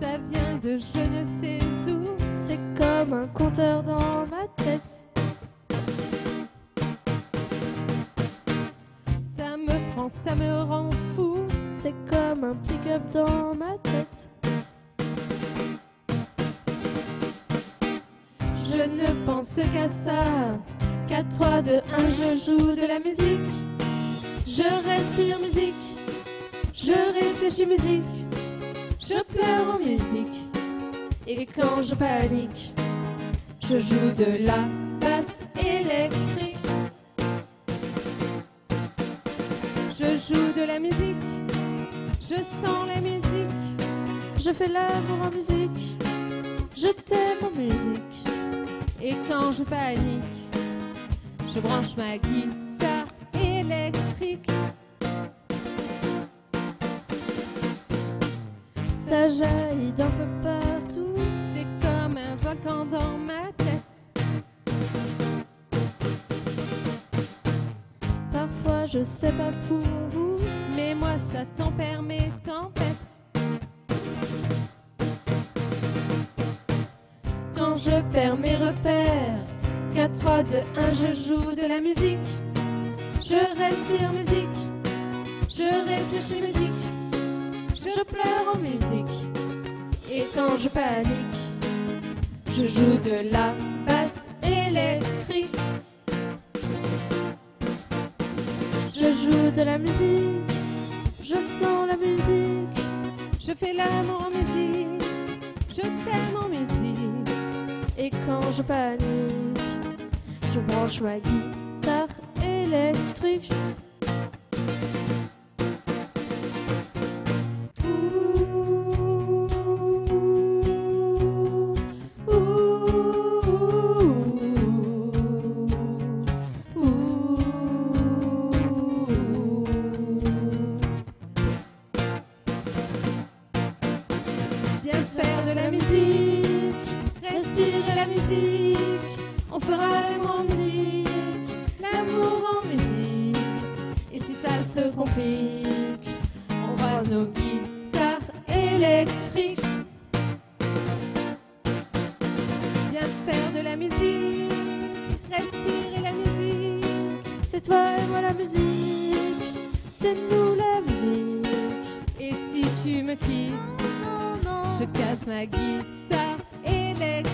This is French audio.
Ça vient de je ne sais où. C'est comme un compteur dans ma tête. Ça me prend, ça me rend fou. C'est comme un pick-up dans ma tête. Je ne pense qu'à ça. 4, 3, 2, 1, je joue de la musique. Je respire musique. Je réfléchis musique. Je pleure en musique. Et quand je panique, je joue de la basse électrique. Je joue de la musique. Je sens la musique. Je fais l'amour en musique. Je t'aime en musique. Et quand je panique, je branche ma guitare électrique. Ça jaillit d'un peu partout. C'est comme un volcan dans ma tête. Parfois je sais pas pour vous. Mais moi, ça tempère mes tempêtes. Quand je perds mes repères, 4, 3, 2, 1, je joue de la musique. Je respire musique. Je réfléchis musique. Je pleure en musique. Et quand je panique, je joue de la basse électrique. Je joue de la musique. Je sens la musique. Je fais l'amour en musique. Je t'aime en musique. Et quand je panique, je branche ma guitare électrique. Musique. On fera l'amour en musique, l'amour en musique. Et si ça se complique, on va nos guitares électriques. Viens faire de la musique, respirer la musique. C'est toi et moi la musique, c'est nous la musique. Et si tu me quittes, Non, non, je casse ma guitare électrique.